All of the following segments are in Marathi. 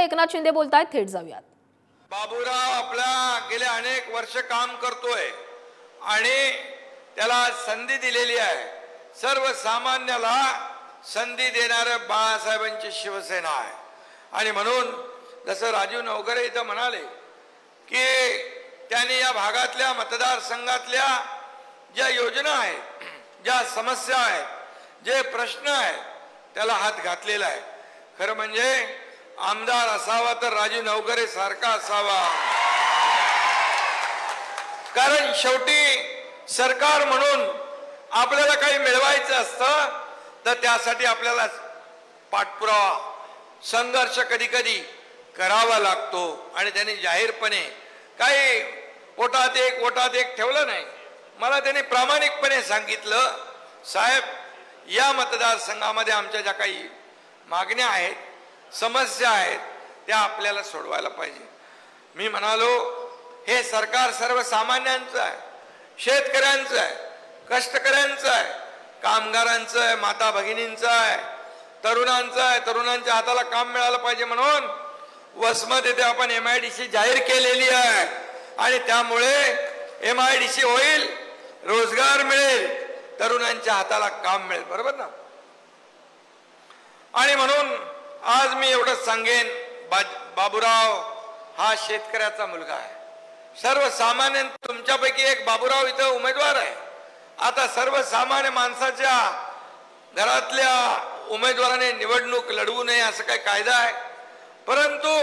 एकनाथ शिंदे बोलतायत थेट जाऊयात. बाबूराव आपला गेले अनेक वर्ष काम करतोय आणि त्याला संधी दिलेली आहे. सर्वसामान्याला संधी देणार बाळासाहेबांची शिवसेना आहे. आणि म्हणून जसं राजीव नवगरे इथं म्हणाले की त्यांनी या भागातल्या मतदारसंघातल्या ज्या योजना आहेत ज्या समस्या आहेत जे प्रश्न आहेत त्याला हात घातलेला आहे. खरं म्हणजे आमदार असावा तर राजू नवकरे सारखा असावा. कारण शेवटी सरकार म्हणून आपल्याला काही मिळवायचं असतं तर त्यासाठी आपल्याला पाठपुरावा संघर्ष कधी कधी करावा लागतो. आणि त्यांनी जाहीरपणे काही पोटात एक ओटात एक ठेवलं नाही. मला त्यांनी प्रामाणिकपणे सांगितलं साहेब या मतदारसंघामध्ये आमच्या ज्या काही मागण्या आहेत समस्या आहेत त्या आपल्याला सोडवायला पाहिजे. मी म्हणालो हे सरकार सर्वसामान्यांचं आहे शेतकऱ्यांचं आहे कष्टकऱ्यांचं आहे कामगारांचं आहे माता भगिनींचं आहे तरुणांचं आहे तरुणांच्या हाताला काम मिळालं पाहिजे म्हणून वसमत येथे आपण एम आय डी सी जाहीर केलेली आहे. आणि त्यामुळे एम आय डी सी होईल रोजगार मिळेल तरुणांच्या हाताला काम मिळेल. बरोबर ना? आणि म्हणून आज मी एवढंच सांगेन बाबूराव हा शेतकऱ्याचा मुलगा आहे. सर्वसामान्य तुमच्यापैकी एक बाबूराव इथं उमेदवार आहे. आता सर्वसामान्य माणसाच्या घरातल्या उमेदवाराने निवडणूक लढवू नये असं काही कायदा आहे. परंतु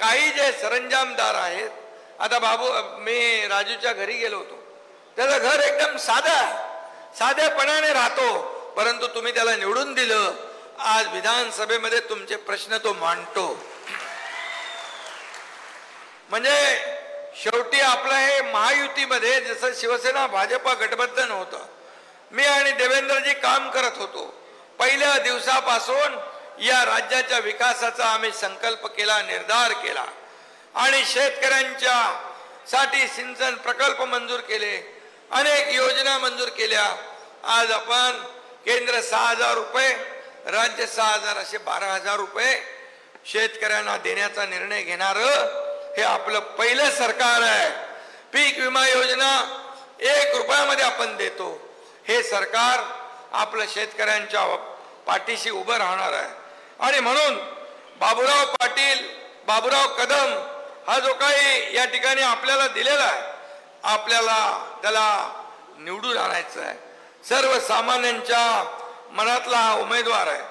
काही जे सरंजामदार आहेत आता बाबू मी राजूच्या घरी गेलो होतो. त्याचं घर एकदम साधं आहे. साधेपणाने राहतो परंतु तुम्ही त्याला निवडून दिलं आज विधानसभेमध्ये तुमचे प्रश्न तो मांडतो. म्हणजे शेवटी आपलं हे महायुतीमध्ये जसं शिवसेना भाजपा गठबंधन होतं. मी आणि देवेंद्रजी काम करत होतो. पहिल्या दिवसापासून या राज्याच्या विकासाचा आम्ही संकल्प केला निर्धार केला. आणि शेतकऱ्यांच्या साठी सिंचन प्रकल्प मंजूर केले. अनेक योजना मंजूर केल्या. आज आपण केंद्र सहा हजार रुपये राज्य सहा हजार असे बारा हजार रुपये शेतकऱ्यांना देण्याचा निर्णय घेणार हे आपलं पहिलं सरकार आहे. पीक विमा योजना एक रुपयामध्ये आपण देतो. हे सरकार आपलं शेतकऱ्यांच्या पाठीशी उभं राहणार आहे. आणि म्हणून बाबूराव पाटील बाबूराव कदम हा जो काही या ठिकाणी आपल्याला दिलेला आहे आपल्याला त्याला निवडून आणायचं आहे. सर्वसामान्यांच्या मनातला हा उमेदवार आहे.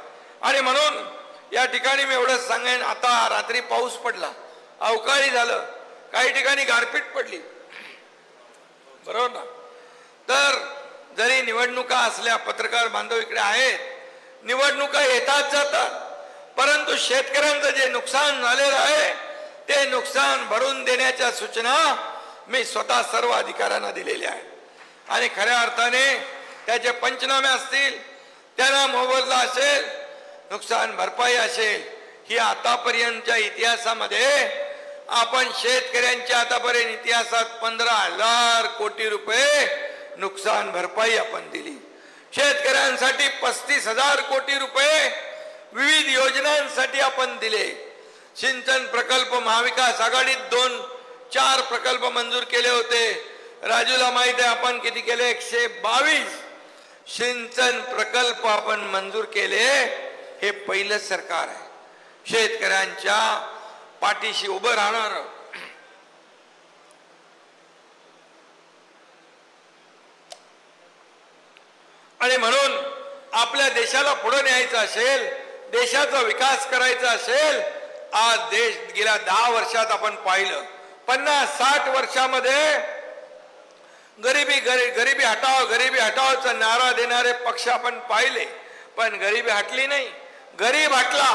आणि म्हणून या ठिकाणी मी एवढंच सांगेन आता रात्री पाऊस पडला. अवकाळी झालं. काही ठिकाणी गारपीट पडली. बरोबर ना? तर जरी निवडणुका असल्या पत्रकार बांधव इकडे आहेत निवडणुका येतात जातात. परंतु शेतकऱ्यांचं जे नुकसान झालेलं आहे ते नुकसान भरून देण्याच्या सूचना मी स्वतः सर्व अधिकाऱ्यांना दिलेल्या आहेत. आणि खऱ्या अर्थाने त्याचे पंचनामे असतील त्यांना मोबदला असेल नुकसान भरपाई असेल ही आतापर्यंतच्या इतिहासामध्ये आपण शेतकऱ्यांच्या आतापर्यंत इतिहासात पंधरा हजार कोटी रुपये नुकसान भरपाई आपण दिली. शेतकऱ्यांसाठी पस्तीस हजार कोटी रुपये विविध योजनांसाठी आपण दिले. सिंचन प्रकल्प महाविकास आघाडीत दोन चार प्रकल्प मंजूर केले होते. राजूला माहिती आहे आपण किती केले? एकशे बावीस. सिंचन प्रकल्प आपण मंजूर केले हे पहिलं सरकार आहे. शेतकऱ्यांच्या पाठीशी उभं राहणार. आणि म्हणून आपल्या देशाला पुढे न्यायचं असेल देशाचा विकास करायचा असेल आज देश गेल्या दहा वर्षात आपण पाहिलं. पन्नास साठ वर्षामध्ये गरिबी गरी गरिबी हटाव गरिबी हटावचा नारा देणारे पक्ष आपण पाहिले पण गरिबी हटली नाही. गरीब हटला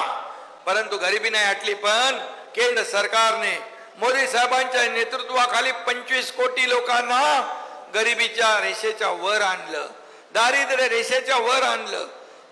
परंतु गरिबी नाही हटली पण केंद्र सरकारने मोदी साहेबांच्या नेतृत्वाखाली पंचवीस कोटी लोकांना गरिबीच्या रेषेच्या वर आणलं दारिद्र्य रेषेच्या वर आणलं.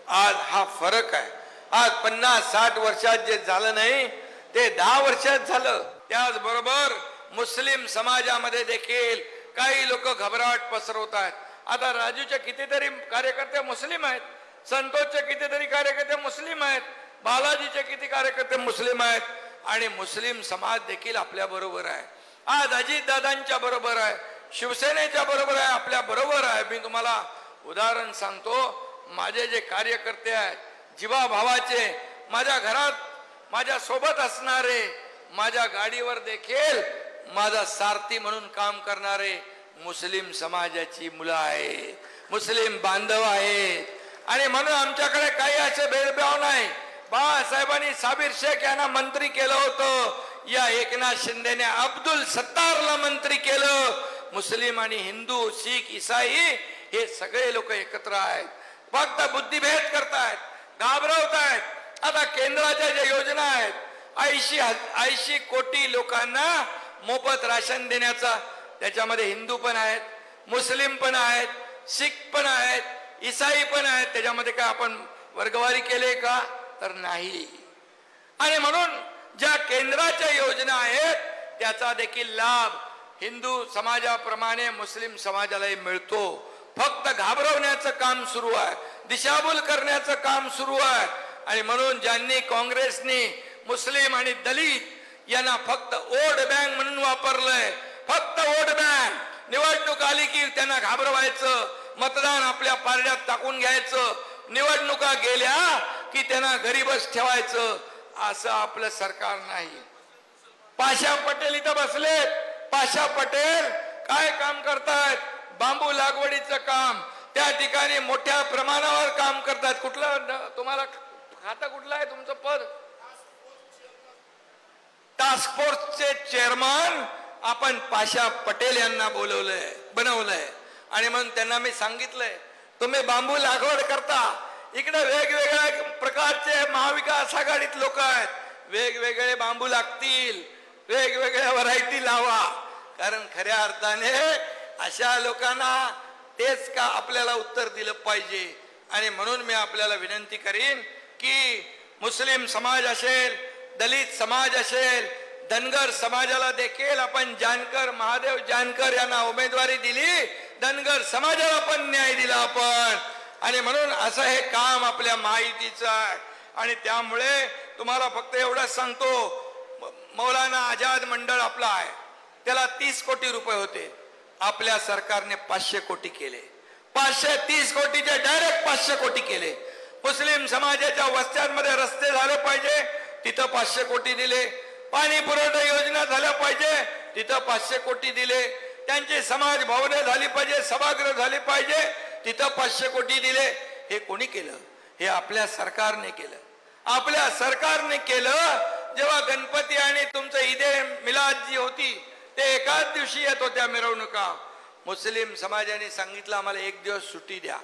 आज हा फरक आहे. आज पन्नास साठ वर्षात जे झालं नाही ते दहा वर्षात झालं. त्याचबरोबर मुस्लिम समाजामध्ये देखील काही लोक घबराट पसरवत आहेत. आता राजूच्या कितीतरी कार्यकर्ते मुस्लिम आहेत संतोषचे कितीतरी कार्यकर्ते मुस्लिम आहेत बालाजीचे किती कार्यकर्ते मुस्लिम आहेत आणि मुस्लिम समाज देखील आपल्या बरोबर आहे. आज अजितदादांच्या बरोबर आहे शिवसेनेच्या बरोबर आहे आपल्या बरोबर आहे. मी तुम्हाला उदाहरण सांगतो माझे जे कार्यकर्ते आहेत जीवाभावाचे माझ्या घरात माझ्या सोबत असणारे माझ्या गाडीवर देखील माझा सारथी म्हणून काम करणारे मुस्लिम समाजाची मुलं आहेत. मुस्लिम बांधव आहेत. आणि म्हणून आमच्याकडे काही असे भेदभाव नाही. बाळासाहेबांनी साबीर शेख यांना मंत्री केलं होतं. या एकनाथ शिंदेने अब्दुल सत्तारला मंत्री केलं. मुस्लिम आणि हिंदू शीख इसाई हे सगळे लोक एकत्र आहेत. फक्त बुद्धिभेद करतायत घाबरवत आहेत आता केंद्राच्या ज्या योजना आहेत ऐंशी ऐंशी कोटी लोकांना मोफत राशन देण्याचा त्याच्यामध्ये हिंदू पण आहेत मुस्लिम पण आहेत शीख पण आहेत इसाई पण आहेत त्याच्यामध्ये काय आपण वर्गवारी केले का? तर नाही. आणि म्हणून ज्या केंद्राच्या योजना आहेत त्याचा देखील लाभ हिंदू समाजाप्रमाणे मुस्लिम समाजालाही मिळतो. फक्त घाबरवण्याचं काम सुरू आहे दिशाभूल करण्याचं काम सुरू आहे. आणि म्हणून ज्यांनी काँग्रेसनी मुस्लिम आणि दलित यांना फक्त ओड बँक म्हणून वापरलंय. फक्त वोट बँक. निवडणूक आली की त्यांना घाबरवायचं. मतदान आपल्या पारड्यात टाकून घ्यायचं. निवडणुका गेल्या की त्यांना गरीबच ठेवायचं. असं आपलं सरकार नाही. पाशा पटेल इथं बसले. पाशा पटेल काय काम करतायत? बांबू लागवडीचं काम. त्या ठिकाणी मोठ्या प्रमाणावर काम करतात कुठलं तुम्हाला खाता कुठलं आहे? तुमचं पद? टास्क फोर्सचे चेअरमन आपण पाशा पटेल यांना बोलवलंय बनवलंय. आणि म्हणून त्यांना मी सांगितलंय तुम्ही बांबू लागवड करता. इकडे वेगवेगळ्या प्रकारचे महाविकास आघाडीत लोक आहेत. वेगवेगळे बांबू लागतील. वेगवेगळ्या व्हरायटी लावा. कारण खऱ्या अर्थाने अशा लोकांना तेच का आपल्याला उत्तर दिलं पाहिजे? आणि म्हणून मी आपल्याला विनंती करीन की मुस्लिम समाज असेल दलित समाज असेल धनगर समाजाला देखील आपण जानकर महादेव जानकर यांना उमेदवारी दिली. धनगर समाजाला पण न्याय दिला आपण. आणि म्हणून असं हे काम आपल्या माहितीचं आहे. आणि त्यामुळे तुम्हाला फक्त एवढंच सांगतो मौलाना आझाद मंडळ आपला आहे. त्याला तीस कोटी रुपये होते. आपल्या सरकारने पाचशे कोटी केले. पाचशे तीस कोटीचे डायरेक्ट पाचशे कोटी केले. मुस्लिम समाजाच्या वस्त्यांमध्ये रस्ते झाले पाहिजे. तिथं पाचशे कोटी दिले. पाणी पुरवठा योजना झाल्या पाहिजे तिथं पाचशे कोटी दिले. त्यांची समाज भवने झाली पाहिजे सभागृह झाली पाहिजे तिथं पाचशे कोटी दिले. हे कोणी केलं? हे आपल्या सरकारने केलं. आपल्या सरकारने केलं जेव्हा गणपती आणि तुमचं ईदे मिलाद जी होती ते एकाच दिवशी येत होत्या मिरवणुका. मुस्लिम समाजाने सांगितलं आम्हाला एक दिवस सुट्टी द्या.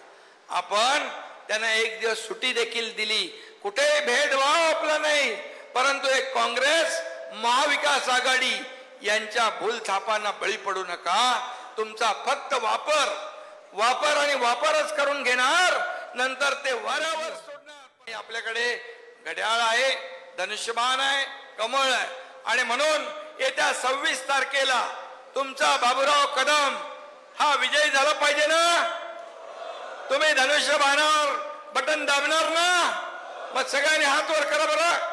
आपण त्यांना एक दिवस सुट्टी देखील दिली. कुठे भेदभाव आपला नाही परंतु एक काँग्रेस महाविकास आघाडी यांच्या भूलथापांना बळी पडू नका. तुमचा फक्त वापर वापर आणि वापरच करून घेणार नंतर ते वाऱ्यावर सोडणार. आपल्याकडे घड्याळ आहे धनुष्यबाण आहे कमळ आहे. आणि म्हणून येत्या सव्वीस तारखेला तुमचा बाबूराव कदम हा विजय झाला पाहिजे ना? तुम्ही धनुष्यबाणावर बटन दाबणार ना? मग सगळ्यांनी हात वर करा बरं.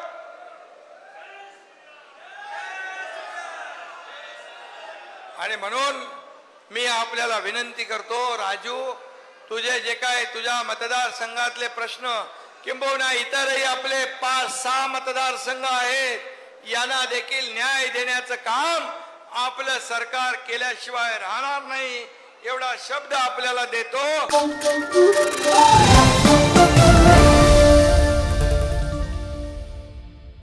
आणि म्हणून मी आपल्याला विनंती करतो राजू तुझे जे काय तुझ्या मतदारसंघातले प्रश्न किंबहुना इतरही आपले पाच सहा मतदारसंघ आहेत यांना देखील न्याय देण्याचं काम आपलं सरकार केल्याशिवाय राहणार नाही एवढा शब्द आपल्याला देतो.